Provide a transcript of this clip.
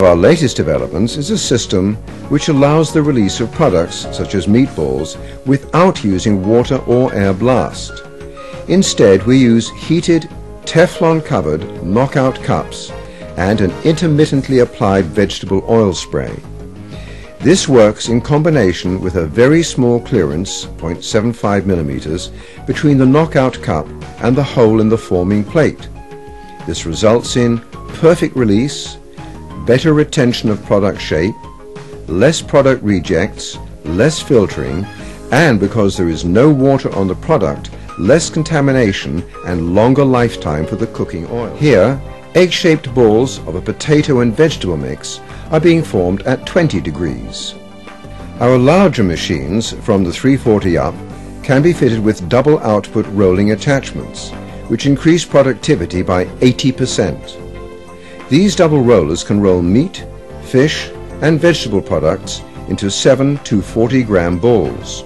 Our latest developments is a system which allows the release of products such as meatballs without using water or air blast. Instead we use heated Teflon covered knockout cups and an intermittently applied vegetable oil spray. This works in combination with a very small clearance, 0.75 millimeters, between the knockout cup and the hole in the forming plate. This results in perfect release, better retention of product shape, less product rejects, less filtering, and because there is no water on the product, less contamination and longer lifetime for the cooking oil. Here, egg-shaped balls of a potato and vegetable mix are being formed at 20 degrees. Our larger machines, from the 340 up, can be fitted with double output rolling attachments, which increase productivity by 80%. These double rollers can roll meat, fish and vegetable products into 7 to 40 gram balls.